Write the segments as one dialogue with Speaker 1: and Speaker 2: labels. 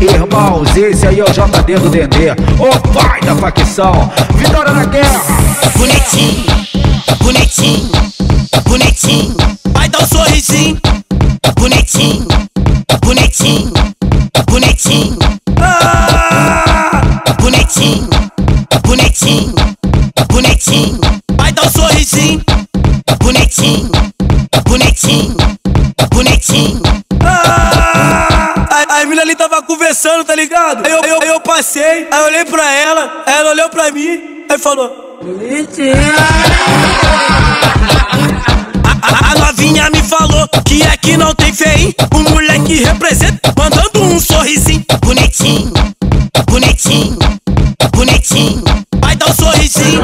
Speaker 1: Irmãos, esse aí é o JD do Dendê, o pai da facção. Vitória na guerra.
Speaker 2: Bonitinho, bonitinho, bonitinho. Vai dar um sorrisinho. Bonitinho, bonitinho, bonitinho. Ah! Bonitinho, bonitinho, bonitinho. Vai dar um sorrisinho. Bonitinho, bonitinho, bonitinho. Conversando, tá ligado? Aí eu, eu, eu passei, aí eu olhei pra ela, ela olhou pra mim, aí falou. A, a novinha me falou que aqui não tem feio. O moleque representa, mandando um sorrisinho. Bonitinho, bonitinho, bonitinho. Vai dar um sorrisinho.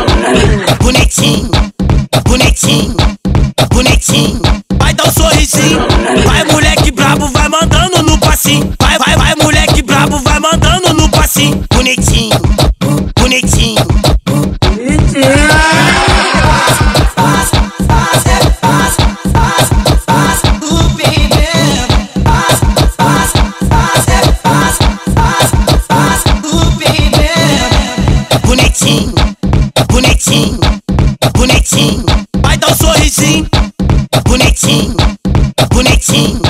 Speaker 2: Bonitinho, bonitinho, bonitinho. Vai dar um sorrisinho. Vai, moleque brabo, vai mandando no passinho. Bonitinho, bonitinho. Bonitinho, bonitinho, bonitinho. Vai dar um sorrisinho. Bonitinho, bonitinho,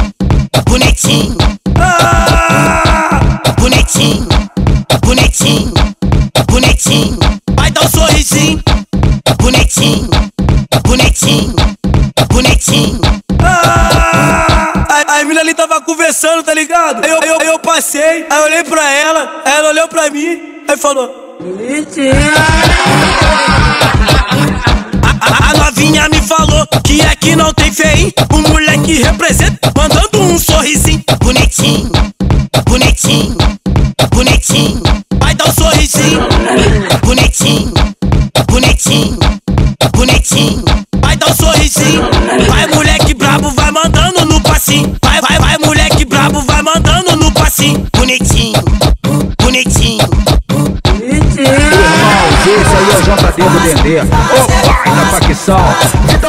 Speaker 2: bonitinho. Bonitinho. Vai dar um sorrisinho. Bonitinho, bonitinho, bonitinho. Ah! A, a mina ali tava conversando, tá ligado? Aí eu, eu, eu passei, aí eu olhei pra ela, ela olhou pra mim, aí falou. A, a- a novinha me falou que aqui não tem feio. O moleque representa, mandando um sorrisinho. Bonitinho, bonitinho. Bonitinho, bonitinho. Vai dar um sorrisinho. Vai, moleque brabo, vai mandando no passinho. Vai, vai, vai, moleque brabo, vai mandando no passinho. Bonitinho, bonitinho.
Speaker 1: Irmãos, esse aí é o JD do Dendê, o pai da facção. Vitória na guerra.